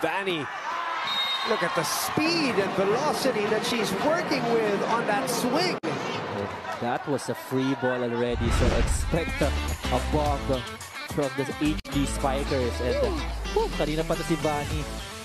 Vanie, look at the speed and velocity that she's working with on that swing. That was a free ball already, so expect a, a bomb from the HD Spikers. And uh, whew, kanina pa si Vanie.